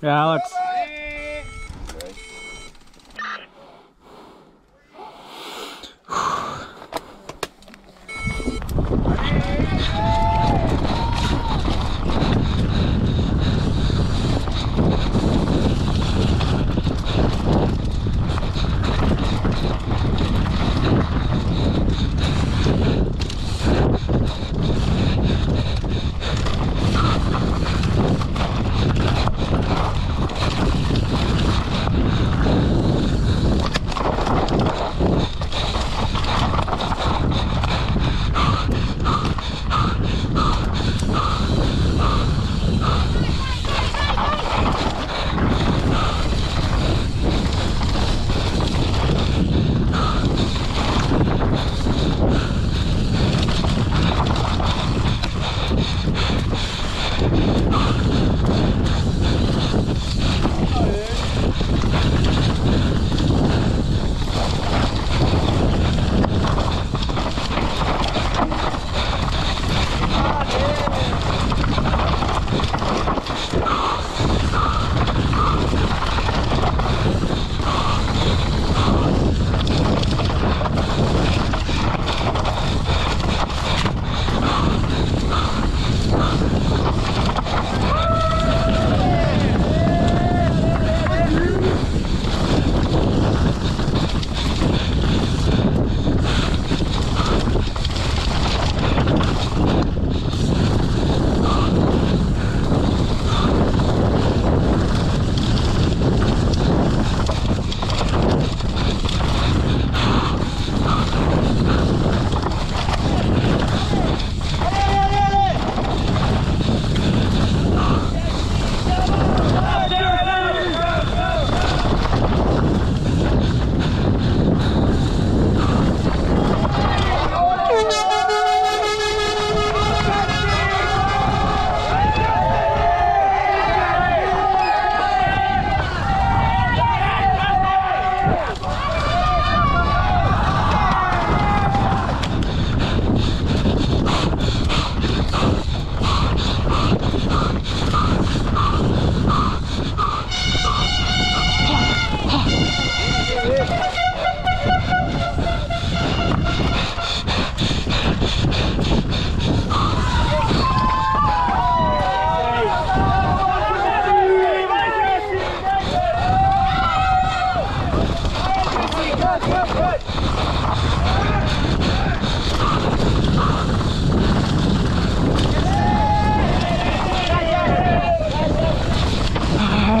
Yeah, Alex.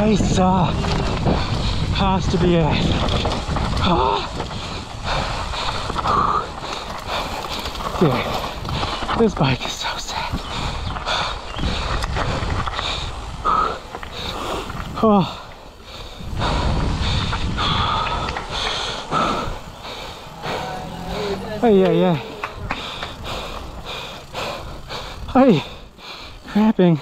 Nice. Uh, has to be it. Dude, this bike is so sick. Oh. Hey, yeah, yeah. Hey, cramping.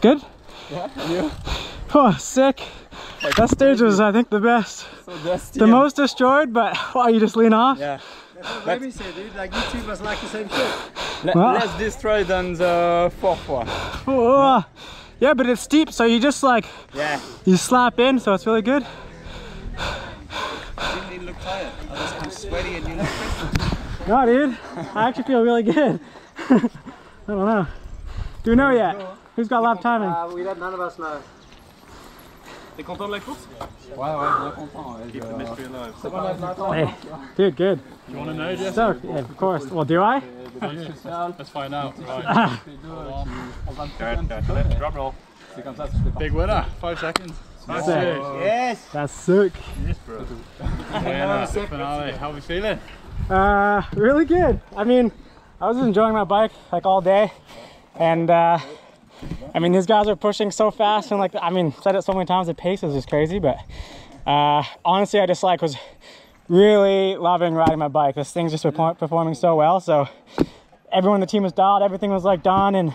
Good? Yeah, you? Oh, sick. That stage was, I think, the best. So dusty. The most destroyed, but wow, you just lean off. Yeah. Let me say, dude, like YouTube two must like the same shit. Le Well- Less destroyed than the fourth one. Oh, yeah, but it's steep, so you just like, Yeah. you slap in, so it's really good. You didn't even look tired. I was I'm sweaty and you look. No, dude, I actually feel really good. I don't know. Do we know yet? Who's got lap timing? Uh, we don't, none of us know. T'es content de la course? Ouais, ouais, bien content. ouais, Keep the mystery alive. C'est bon, maintenant. Hey, dude, good. You want to know, Jeff? So, yeah, of course. Well, do I? Let's find out. Right. P2, tu prendras le Go un ahead, petit go peu, ahead. mais Drum roll. C'est comme ça, tu fais Big winner. Five seconds. That's Sick. it. Yes! That's sick. Yes, bro. Winner. Finale. How are we feeling? Uh, really good. I mean, I was enjoying my bike like all day, and uh, I mean these guys are pushing so fast and like I mean said it so many times the pace is just crazy. But uh, honestly, I just like was really loving riding my bike. This thing's just perform- performing so well. So everyone in the team was dialed. Everything was like done, and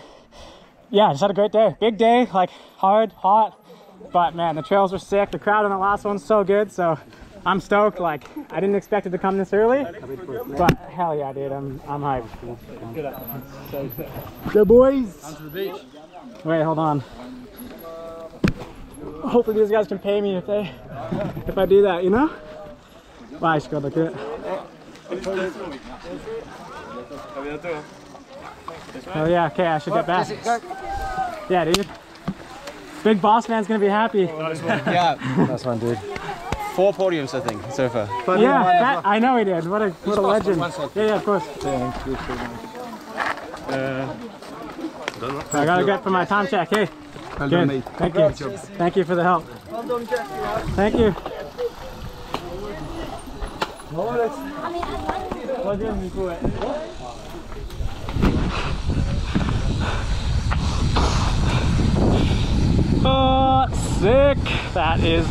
yeah, just had a great day. Big day, like hard, hot. But man, the trails were sick. The crowd on the last one's so good. So I'm stoked. Like I didn't expect it to come this early, but hell yeah, dude, I'm I'm hyped. Good boys. To the beach. Wait, hold on. hopefully these guys can pay me if they if I do that, you know? Wow, I should go look at it. Oh yeah, okay, I should get back. Yeah, dude. Big boss man's gonna be happy. Yeah. That's one, dude. Four podiums, I think, so far. But Yeah, that, I know he did. What a what a legend. Yeah, yeah, of course. thank you so much uh, I gotta get for my time check. Hey. Good. Thank you. Thank you for the help. Thank you. Oh, sick. That is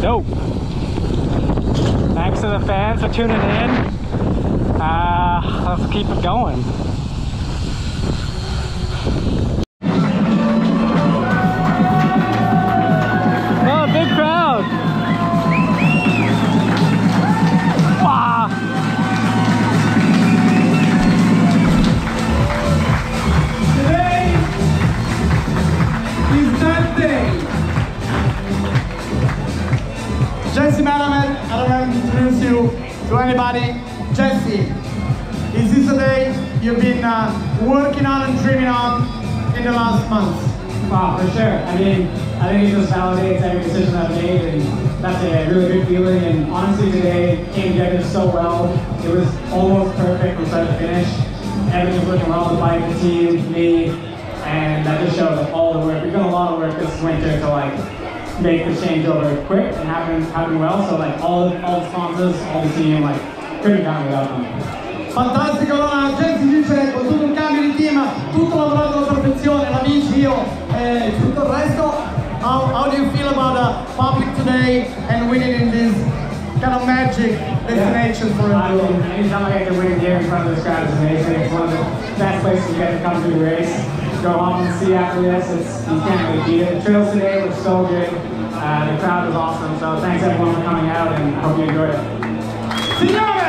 dope. Thanks to the fans for tuning in. Uh, let's keep it going. To anybody. Jesse, is this a day you've been uh, working on and dreaming on in the last months? Wow, for sure. I mean, I think it just validates every decision I've made, and that's a really good feeling. And honestly, today came together so well. It was almost perfect from start to finish. Everything was looking well, the bike, the team, me, and that just shows like all the work. We've done a lot of work this winter to like make the change changeover quick and happen happen well. So like all all the sponsors, all the team, like couldn't it without them. Fantastico, allora Jesse dice con tutto un cambio di team, tutto lavorato alla perfezione, l'amici, io e tutto il resto. How, how do you feel about the public today and winning in this kind of magic destination for I enduro? mean, anytime I get to win here in front of this crowd is amazing. It's one of the best places to get to come to the race. Go home and see after this. It's, you can't really beat it. The trails today were so good. Uh, the crowd was awesome. So thanks everyone for coming out and hope you enjoyed it. Signore,